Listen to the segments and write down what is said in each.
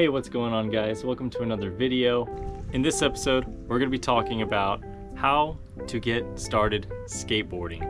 Hey, what's going on guys? Welcome to another video. In this episode, we're gonna be talking about how to get started skateboarding.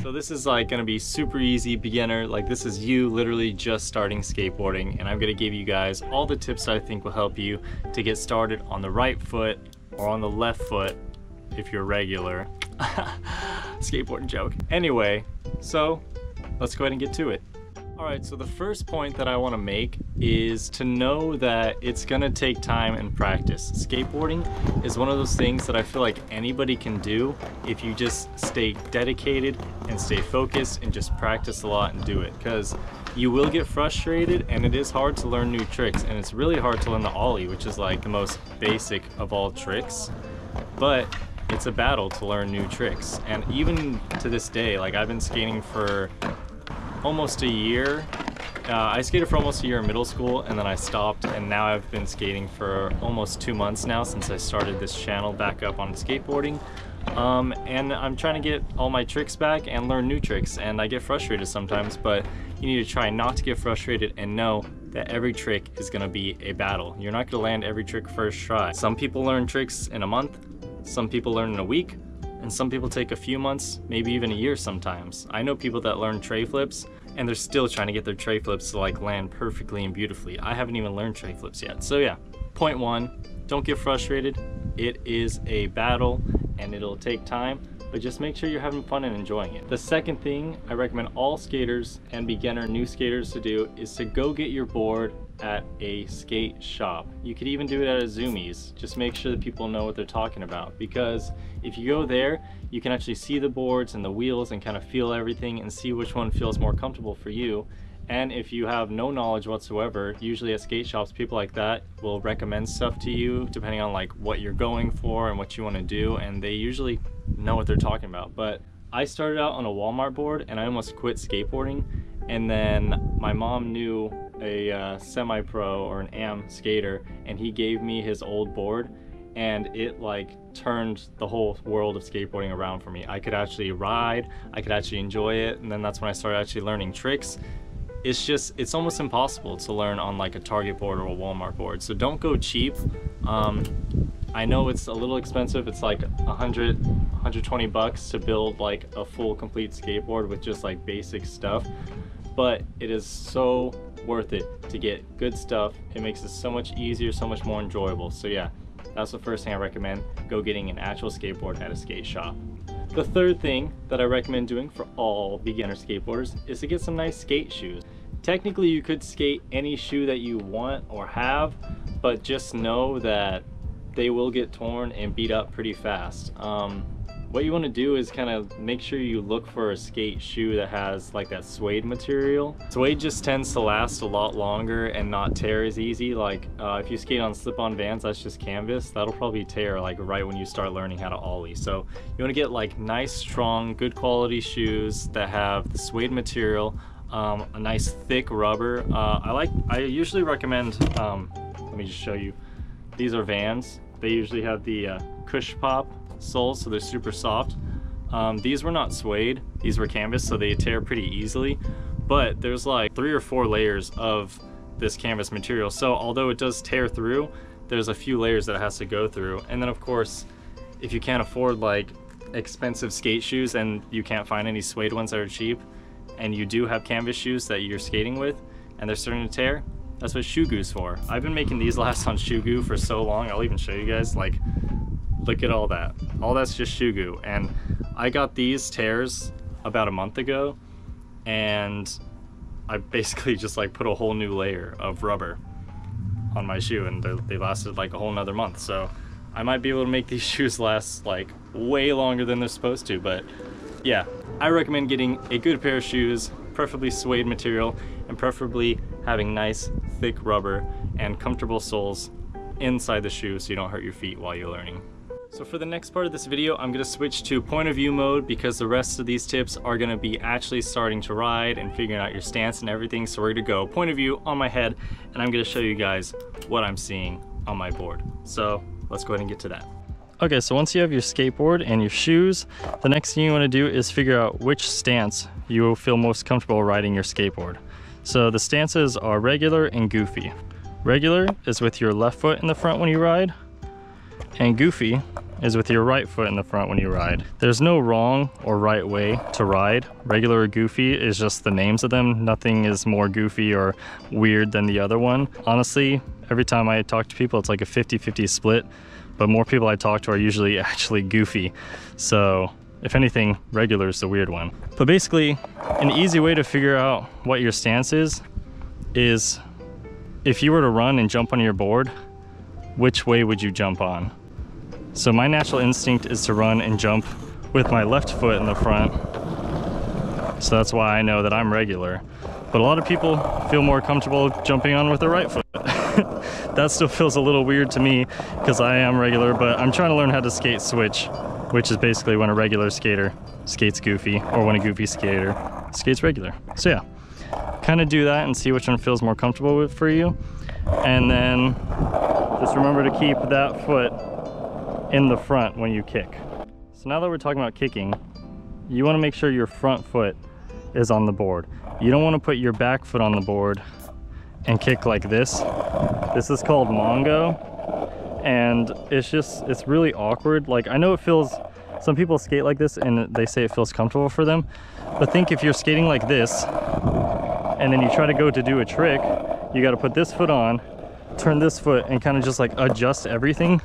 So this is like gonna be super easy, beginner, like this is you literally just starting skateboarding and I'm gonna give you guys all the tips that I think will help you to get started on the right foot or on the left foot if you're regular. Skateboarding joke. Anyway, so let's go ahead and get to it. Alright, so the first point that I want to make is to know that it's going to take time and practice. Skateboarding is one of those things that I feel like anybody can do if you just stay dedicated and stay focused and just practice a lot and do it. Because you will get frustrated and it is hard to learn new tricks and it's really hard to learn the ollie, which is like the most basic of all tricks. But it's a battle to learn new tricks. And even to this day, like I've been skating for almost a year. Uh, I skated for almost a year in middle school and then I stopped and now I've been skating for almost two months now since I started this channel back up on skateboarding. Um, and I'm trying to get all my tricks back and learn new tricks and I get frustrated sometimes but you need to try not to get frustrated and know that every trick is going to be a battle. You're not going to land every trick first try. Some people learn tricks in a month, some people learn in a week, and some people take a few months, maybe even a year sometimes. I know people that learn tray flips and they're still trying to get their tray flips to like land perfectly and beautifully. I haven't even learned tray flips yet. So yeah, point one, don't get frustrated. It is a battle and it'll take time, but just make sure you're having fun and enjoying it. The second thing I recommend all skaters and beginner new skaters to do is to go get your board at a skate shop. You could even do it at a Zumiez. Just make sure that people know what they're talking about because if you go there, you can actually see the boards and the wheels and kind of feel everything and see which one feels more comfortable for you. And if you have no knowledge whatsoever, usually at skate shops, people like that will recommend stuff to you depending on like what you're going for and what you want to do. And they usually know what they're talking about. But I started out on a Walmart board and I almost quit skateboarding. And then my mom knew a uh, semi-pro or an am skater and he gave me his old board and it like turned the whole world of skateboarding around for me. I could actually ride, I could actually enjoy it, and then that's when I started actually learning tricks. It's just, it's almost impossible to learn on like a Target board or a Walmart board. So don't go cheap. Um, I know it's a little expensive. It's like 100, 120 bucks to build like a full complete skateboard with just like basic stuff. But it is so worth it to get good stuff. It makes it so much easier, so much more enjoyable. So yeah, that's the first thing I recommend. Go getting an actual skateboard at a skate shop. The third thing that I recommend doing for all beginner skateboarders is to get some nice skate shoes. Technically you could skate any shoe that you want or have, but just know that they will get torn and beat up pretty fast. Um, what you want to do is kind of make sure you look for a skate shoe that has like that suede material. Suede just tends to last a lot longer and not tear as easy. Like uh, if you skate on slip-on Vans, that's just canvas, that'll probably tear like right when you start learning how to ollie. So you want to get like nice, strong, good quality shoes that have the suede material, um, a nice thick rubber. Uh, I like, I usually recommend, um, let me just show you. These are Vans. They usually have the uh, Cush Pop soles, so they're super soft. Um, these were not suede, these were canvas, so they tear pretty easily. But there's like three or four layers of this canvas material. So although it does tear through, there's a few layers that it has to go through. And then of course, if you can't afford like expensive skate shoes and you can't find any suede ones that are cheap, and you do have canvas shoes that you're skating with, and they're starting to tear, that's what shoe goo's for. I've been making these last on shoe goo for so long, I'll even show you guys, like Look at all that. All that's just goo. And I got these tears about a month ago and I basically just like put a whole new layer of rubber on my shoe and they lasted like a whole nother month. So I might be able to make these shoes last like way longer than they're supposed to. But yeah, I recommend getting a good pair of shoes, preferably suede material, and preferably having nice thick rubber and comfortable soles inside the shoe so you don't hurt your feet while you're learning. So for the next part of this video, I'm gonna switch to point of view mode because the rest of these tips are gonna be actually starting to ride and figuring out your stance and everything. So we're gonna go point of view on my head and I'm gonna show you guys what I'm seeing on my board. So let's go ahead and get to that. Okay, so once you have your skateboard and your shoes, the next thing you want to do is figure out which stance you will feel most comfortable riding your skateboard. So the stances are regular and goofy. Regular is with your left foot in the front when you ride, and goofy is with your right foot in the front when you ride. There's no wrong or right way to ride. Regular or goofy is just the names of them. Nothing is more goofy or weird than the other one. Honestly, every time I talk to people, it's like a 50-50 split but more people I talk to are usually actually goofy. So if anything, regular is the weird one. But basically, an easy way to figure out what your stance is, is if you were to run and jump on your board, which way would you jump on? So my natural instinct is to run and jump with my left foot in the front. So that's why I know that I'm regular. But a lot of people feel more comfortable jumping on with their right foot. that still feels a little weird to me because I am regular, but I'm trying to learn how to skate switch, which is basically when a regular skater skates goofy or when a goofy skater skates regular. So yeah, kind of do that and see which one feels more comfortable with for you. And then just remember to keep that foot in the front when you kick. So now that we're talking about kicking, you want to make sure your front foot is on the board. You don't want to put your back foot on the board and kick like this. This is called Mongo and it's just, it's really awkward. Like I know it feels, some people skate like this and they say it feels comfortable for them, but think if you're skating like this and then you try to go to do a trick, you got to put this foot on, turn this foot and kind of just like adjust everything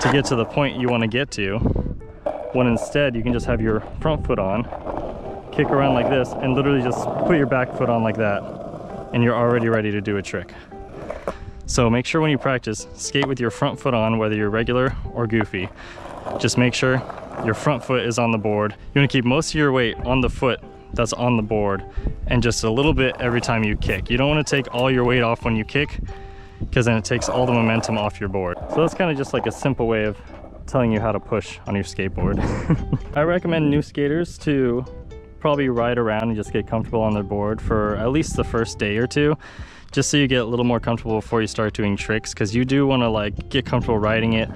to get to the point you want to get to. When instead you can just have your front foot on, kick around like this and literally just put your back foot on like that and you're already ready to do a trick. So make sure when you practice, skate with your front foot on, whether you're regular or goofy. Just make sure your front foot is on the board. You wanna keep most of your weight on the foot that's on the board and just a little bit every time you kick. You don't wanna take all your weight off when you kick because then it takes all the momentum off your board. So that's kind of just like a simple way of telling you how to push on your skateboard. I recommend new skaters to probably ride around and just get comfortable on their board for at least the first day or two just so you get a little more comfortable before you start doing tricks because you do want to like get comfortable riding it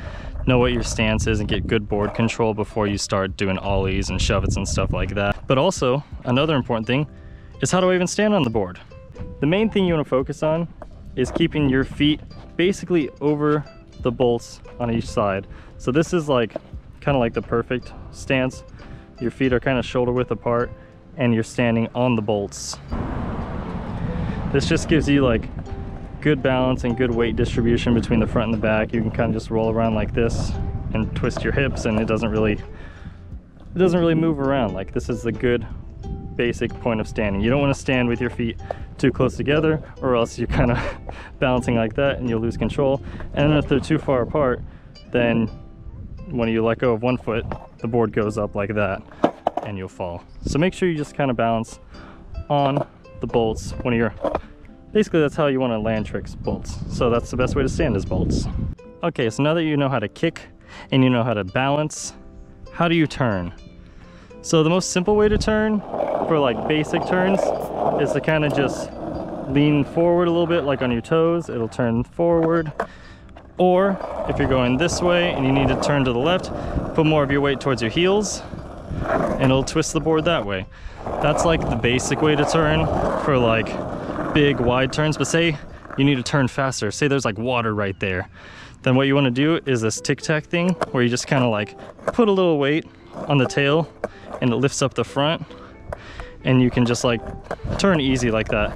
know what your stance is and get good board control before you start doing ollies and shove-its and stuff like that. But also another important thing is how do I even stand on the board? The main thing you want to focus on is keeping your feet basically over the bolts on each side. So this is like kind of like the perfect stance. Your feet are kind of shoulder width apart and you're standing on the bolts. This just gives you like good balance and good weight distribution between the front and the back. You can kind of just roll around like this and twist your hips and it doesn't really it doesn't really move around. Like this is the good basic point of standing. You don't want to stand with your feet too close together or else you're kind of balancing like that and you'll lose control. And if they're too far apart, then when you let go of one foot, the board goes up like that and you'll fall. So make sure you just kind of balance on the bolts when you're, basically that's how you want to land tricks, bolts. So that's the best way to stand is bolts. Okay, so now that you know how to kick and you know how to balance, how do you turn? So the most simple way to turn for like basic turns is to kind of just lean forward a little bit like on your toes. It'll turn forward or if you're going this way and you need to turn to the left, put more of your weight towards your heels and it'll twist the board that way. That's like the basic way to turn for like big wide turns. But say you need to turn faster, say there's like water right there. Then what you wanna do is this tic-tac thing where you just kind of like put a little weight on the tail and it lifts up the front and you can just like turn easy like that.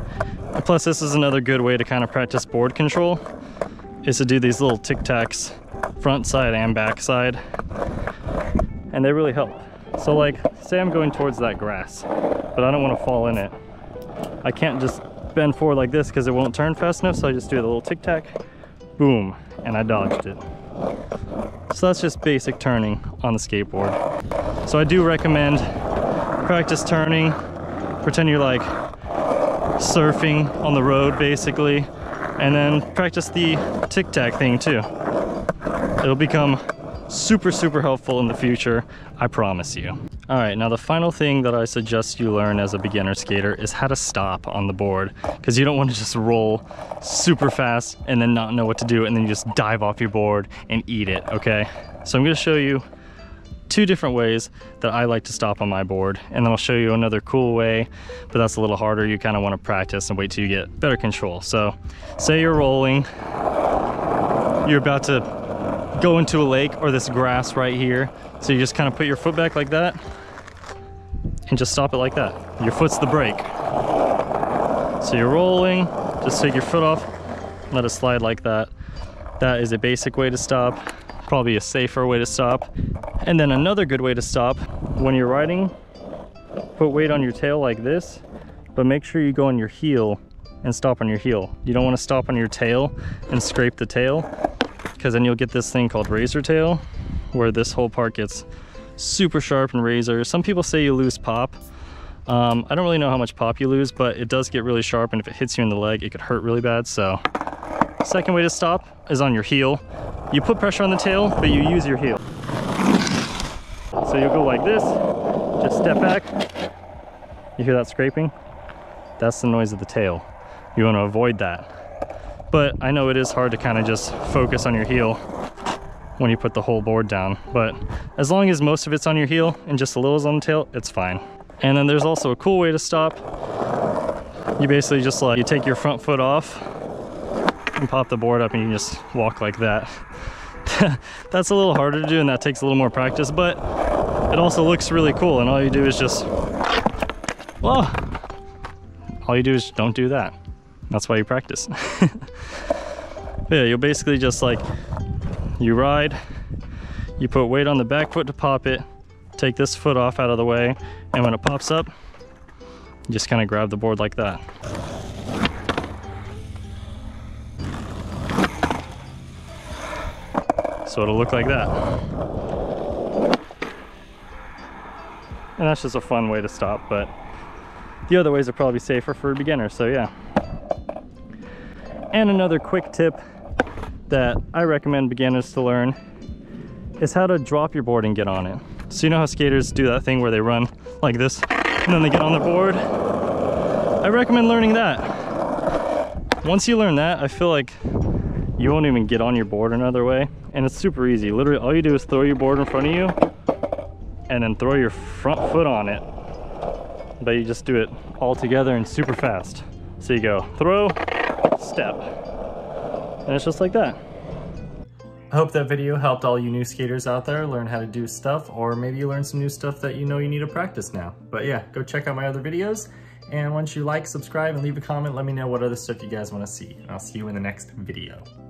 Plus this is another good way to kind of practice board control is to do these little tic tacs front side and back side and they really help so like say I'm going towards that grass but I don't want to fall in it. I can't just bend forward like this because it won't turn fast enough so I just do the little tic tac boom and I dodged it. So that's just basic turning on the skateboard. So I do recommend practice turning pretend you're like surfing on the road basically and then practice the tic-tac thing too. It'll become super, super helpful in the future, I promise you. All right, now the final thing that I suggest you learn as a beginner skater is how to stop on the board because you don't want to just roll super fast and then not know what to do and then you just dive off your board and eat it, okay? So I'm gonna show you two different ways that I like to stop on my board and then I'll show you another cool way but that's a little harder you kind of want to practice and wait till you get better control so say you're rolling you're about to go into a lake or this grass right here. So you just kind of put your foot back like that and just stop it like that. Your foot's the brake. So you're rolling just take your foot off let it slide like that. That is a basic way to stop probably a safer way to stop. And then another good way to stop, when you're riding, put weight on your tail like this, but make sure you go on your heel and stop on your heel. You don't want to stop on your tail and scrape the tail, because then you'll get this thing called razor tail, where this whole part gets super sharp and razor. Some people say you lose pop. Um, I don't really know how much pop you lose, but it does get really sharp, and if it hits you in the leg, it could hurt really bad, so Second way to stop is on your heel. You put pressure on the tail, but you use your heel. So you'll go like this, just step back. You hear that scraping? That's the noise of the tail. You want to avoid that. But I know it is hard to kind of just focus on your heel when you put the whole board down. But as long as most of it's on your heel and just a little is on the tail, it's fine. And then there's also a cool way to stop. You basically just like, you take your front foot off and pop the board up and you can just walk like that. That's a little harder to do and that takes a little more practice, but it also looks really cool and all you do is just, well, all you do is don't do that. That's why you practice. yeah, you'll basically just like, you ride, you put weight on the back foot to pop it, take this foot off out of the way, and when it pops up, you just kind of grab the board like that. So it'll look like that. And that's just a fun way to stop, but the other ways are probably safer for beginners, so yeah. And another quick tip that I recommend beginners to learn is how to drop your board and get on it. So you know how skaters do that thing where they run like this and then they get on the board? I recommend learning that. Once you learn that, I feel like you won't even get on your board another way and it's super easy literally all you do is throw your board in front of you and then throw your front foot on it but you just do it all together and super fast so you go throw step. And it's just like that. I hope that video helped all you new skaters out there learn how to do stuff or maybe you learned some new stuff that you know you need to practice now. But yeah go check out my other videos. And once you like subscribe and leave a comment let me know what other stuff you guys want to see. And I'll see you in the next video